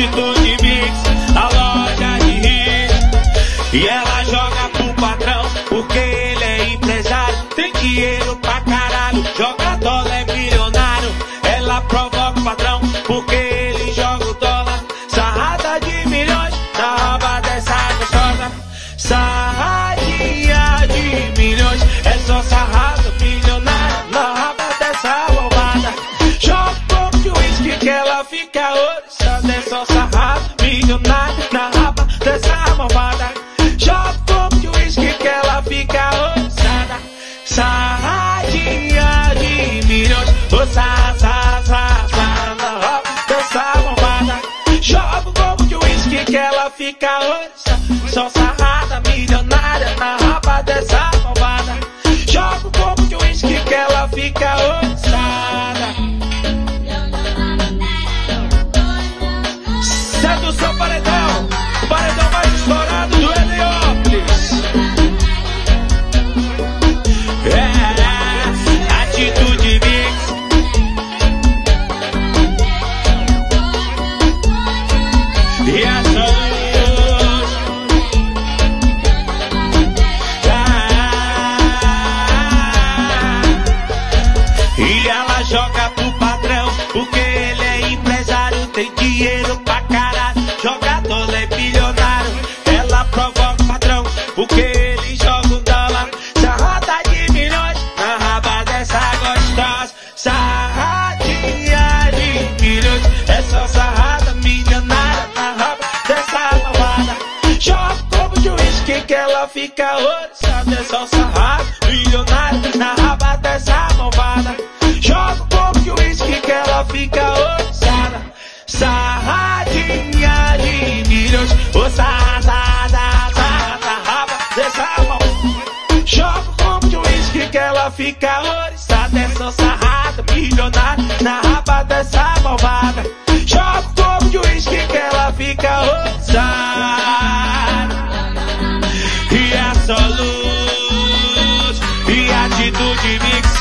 Atitude Mix, a loja de hit. E ela joga pro patrão, porque ele é empresário, tem dinheiro. Sarrado, milionário na raba dessa malvada. Joga como de uísque que ela fica oriçada. Sarradinha de milhões, ô sa, sa, sa, na raba dessa malvada. Joga como de uísque que ela fica oriçada. Só sarrada, milionária na raba dessa malvada. Joga como de uísque que ela fica oriçada. Porque ele joga um dólar. Sarrada de milhões na raba dessa gostosa. Sarradinha de milhões, é só sarrada milionária na raba dessa malvada. Joga como de uísque que ela fica oriçada, é só sarrada milionária na raba dessa malvada. Joga como de uísque que ela fica oriçada. Sarradinha de milhões, ô sarrada, Joga como de uísque que ela fica oriçada. É só sarrada, milionária na raba dessa malvada. Joga como de uísque que ela fica oriçada. E a só luz, e atitude mix.